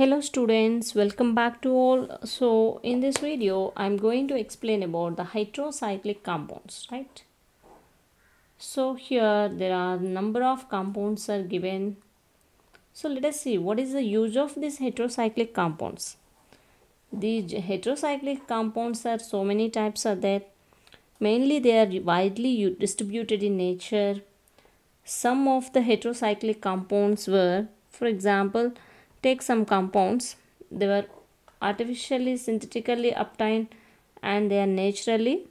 Hello students, welcome back to all. So in this video, I'm going to explain about the heterocyclic compounds, right? So here there are number of compounds are given. So let us see what is the use of these heterocyclic compounds. These heterocyclic compounds are so many types are there. Mainly they are widely distributed in nature. Some of the heterocyclic compounds were, for example, take some compounds. They were artificially synthetically obtained and they are naturally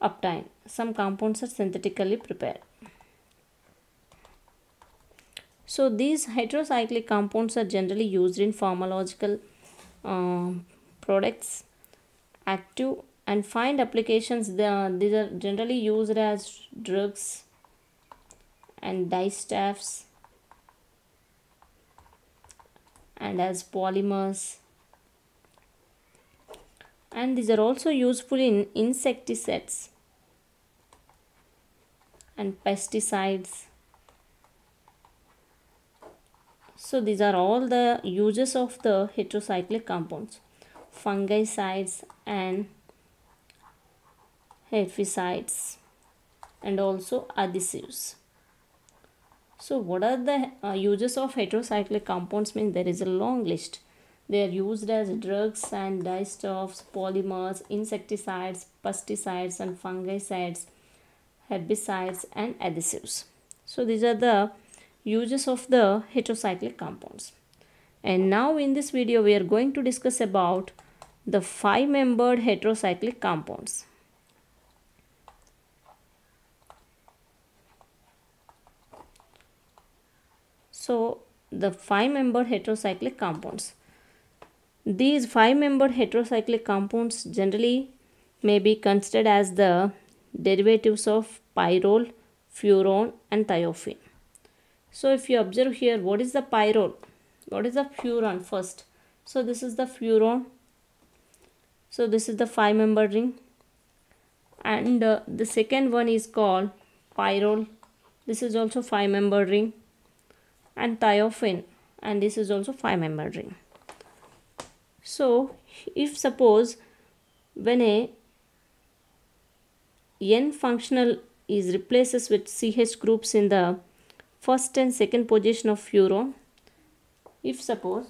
obtained some compounds are synthetically prepared. So these heterocyclic compounds are generally used in pharmacological um, products active and find applications. They are, these are generally used as drugs and dyestuffs and as polymers. And these are also useful in insecticides and pesticides. So these are all the uses of the heterocyclic compounds fungicides and herbicides and also adhesives so what are the uh, uses of heterocyclic compounds mean there is a long list. They are used as drugs and dyestuffs, polymers, insecticides, pesticides and fungicides, herbicides and adhesives. So these are the uses of the heterocyclic compounds. And now in this video we are going to discuss about the five membered heterocyclic compounds. So the five membered heterocyclic compounds. These five membered heterocyclic compounds generally may be considered as the derivatives of pyrrole, furan and thiophene. So if you observe here what is the pyrrole? What is the furan first? So this is the furan. So this is the five membered ring and uh, the second one is called pyrrole. This is also five membered ring and thiophene and this is also 5 member ring. So if suppose when a n functional is replaces with CH groups in the first and second position of furan if suppose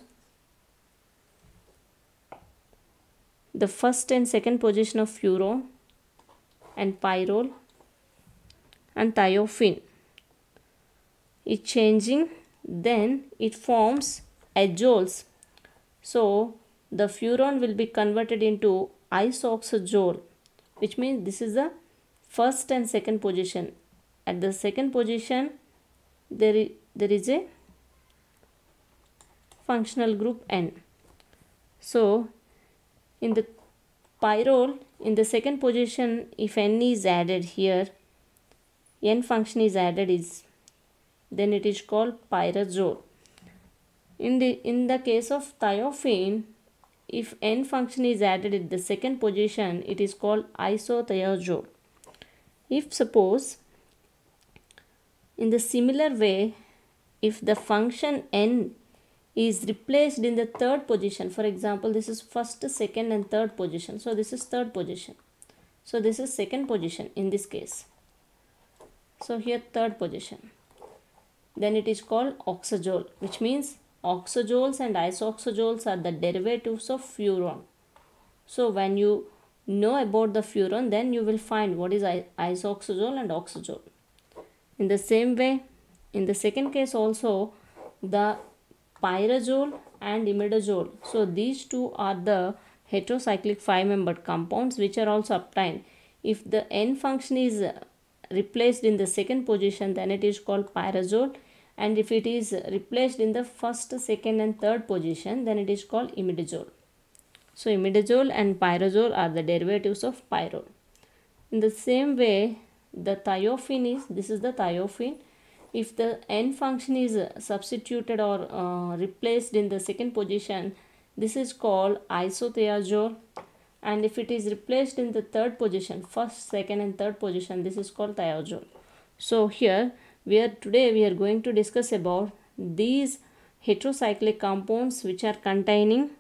the first and second position of furan and pyrrole and thiophene is changing then it forms azoles. So the furan will be converted into isoxazole which means this is the first and second position. At the second position there is, there is a functional group N. So in the pyrrole in the second position if N is added here N function is added is then it is called pyrazole. In the, in the case of thiophene, if n function is added at the second position, it is called isothiazole. If suppose, in the similar way, if the function n is replaced in the third position, for example, this is first, second and third position. So this is third position. So this is second position in this case. So here third position then it is called oxazole which means oxazoles and isoxazoles are the derivatives of furan. So when you know about the furan then you will find what is isoxazole and oxazole. In the same way in the second case also the pyrazole and imidazole. So these two are the heterocyclic five membered compounds which are also obtained. If the n function is replaced in the second position then it is called pyrazole and if it is replaced in the first, second and third position then it is called imidazole. So imidazole and pyrazole are the derivatives of pyrrole. In the same way the thiophene is, this is the thiophene. If the n function is substituted or uh, replaced in the second position this is called isothiazole and if it is replaced in the third position first second and third position this is called thiazole so here where today we are going to discuss about these heterocyclic compounds which are containing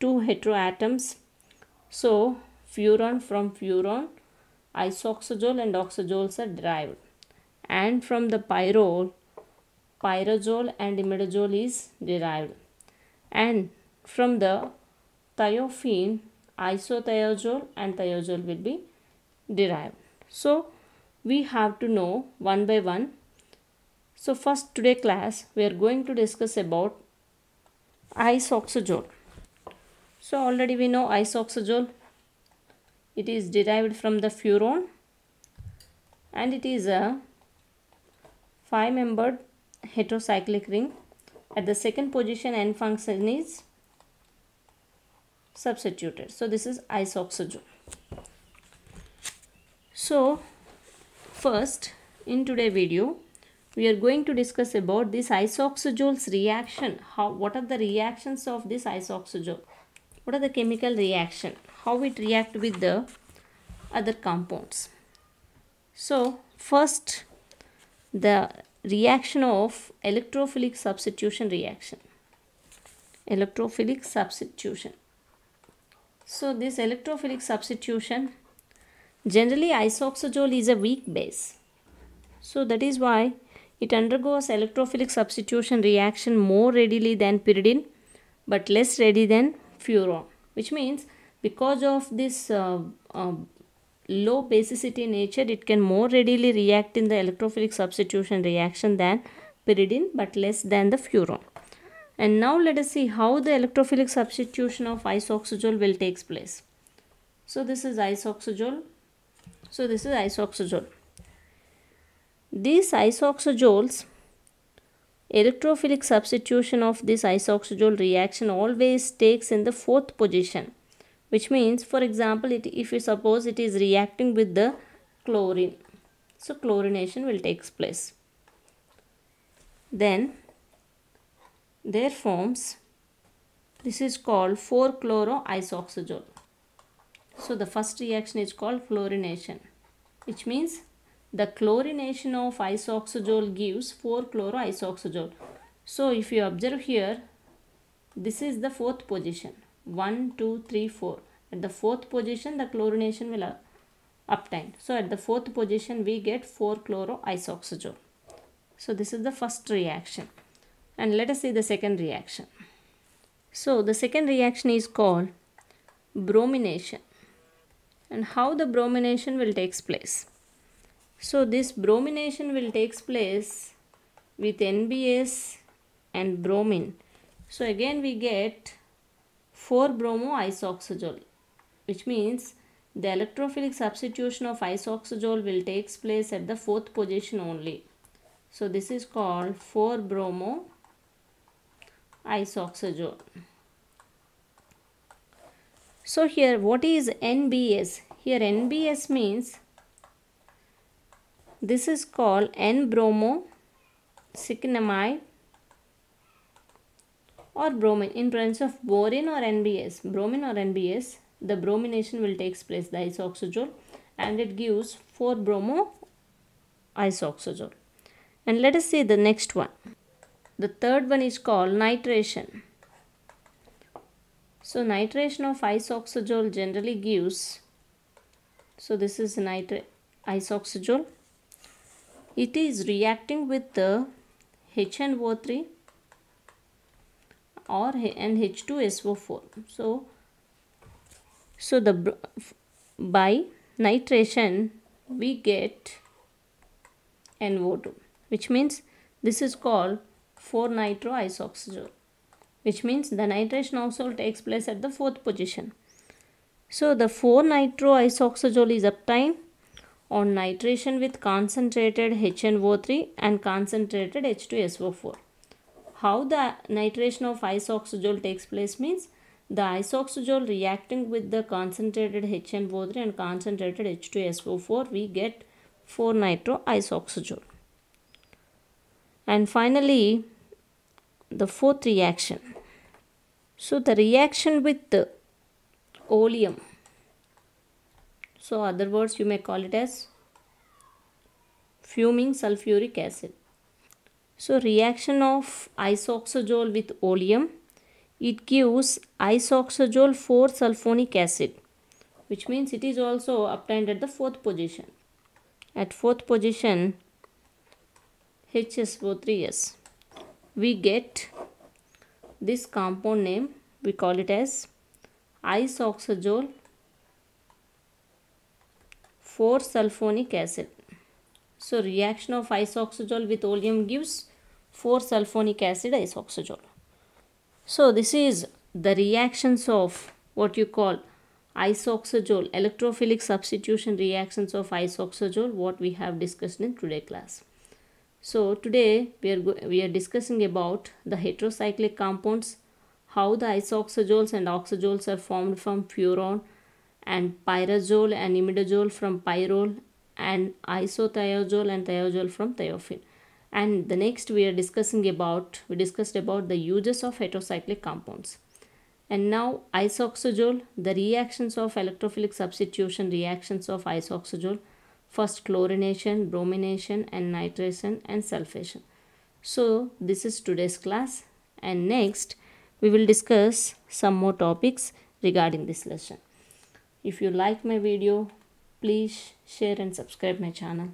two heteroatoms. So, furan from furan, isoxazole and oxazoles are derived. And from the pyrrole, pyrazole and imidazole is derived. And from the thiophene, isothiazole and thiazole will be derived. So, we have to know one by one. So, first today class we are going to discuss about isoxazole. So, already we know isoxazole. It is derived from the furan and it is a 5 membered heterocyclic ring. At the second position N function is substituted. So, this is isoxazole. So, first in today video we are going to discuss about this isoxazole's reaction. How what are the reactions of this isoxazole? What are the chemical reaction? How it react with the other compounds? So, first the reaction of electrophilic substitution reaction. Electrophilic substitution. So, this electrophilic substitution Generally, isoxazole is a weak base. So that is why it undergoes electrophilic substitution reaction more readily than pyridine but less ready than furan which means because of this uh, uh, low basicity nature it can more readily react in the electrophilic substitution reaction than pyridine but less than the furan. And now let us see how the electrophilic substitution of isoxazole will takes place. So this is isoxazole so this is isoxazole. These isoxazoles, electrophilic substitution of this isoxazole reaction always takes in the fourth position. Which means, for example, it, if you suppose it is reacting with the chlorine. So chlorination will take place. Then there forms, this is called 4-chloroisoxazole. So the first reaction is called chlorination which means the chlorination of isoxazole gives 4-chloroisoxazole. So if you observe here this is the fourth position 1, 2, 3, 4. At the fourth position the chlorination will uh, obtain. So at the fourth position we get 4-chloroisoxazole. So this is the first reaction. And let us see the second reaction. So the second reaction is called bromination and how the bromination will takes place. So this bromination will takes place with NBS and bromine. So again we get 4-bromo-isoxazole which means the electrophilic substitution of isoxazole will takes place at the fourth position only. So this is called 4-bromo-isoxazole. So here what is NBS? Here NBS means this is called N-bromo succinimide or bromine in presence of boron or NBS, bromine or NBS, the bromination will takes place, the isoxazole and it gives 4-bromo isoxazole. And let us see the next one. The third one is called nitration. So nitration of isoxazole generally gives, so this is nitri isoxazole. It is reacting with the HNO3 or and H2SO4. So, so the by nitration we get NO2 which means this is called 4-nitroisoxazole which means the nitration also takes place at the fourth position. So the 4-nitroisoxazole is obtained on nitration with concentrated HNO3 and concentrated H2SO4. How the nitration of isoxazole takes place means the isoxazole reacting with the concentrated HNO3 and concentrated H2SO4 we get 4-nitroisoxazole. And finally the fourth reaction. So the reaction with the oleum. So other words you may call it as fuming sulfuric acid. So reaction of isoxazole with oleum, it gives isoxazole 4-sulfonic acid which means it is also obtained at the fourth position. At fourth position HSO3S we get this compound name we call it as isoxazole 4-sulfonic acid. So reaction of isoxazole with oleum gives 4-sulfonic acid isoxazole. So this is the reactions of what you call isoxazole electrophilic substitution reactions of isoxazole what we have discussed in today class. So today we are we are discussing about the heterocyclic compounds how the isoxazoles and oxazoles are formed from furan and pyrazole and imidazole from pyrrole and isothiazole and thiazole from thiophene and the next we are discussing about we discussed about the uses of heterocyclic compounds. And now isoxazole the reactions of electrophilic substitution reactions of isoxazole. First chlorination bromination and nitration and sulfation. So this is today's class. And next we will discuss some more topics regarding this lesson if you like my video please share and subscribe my channel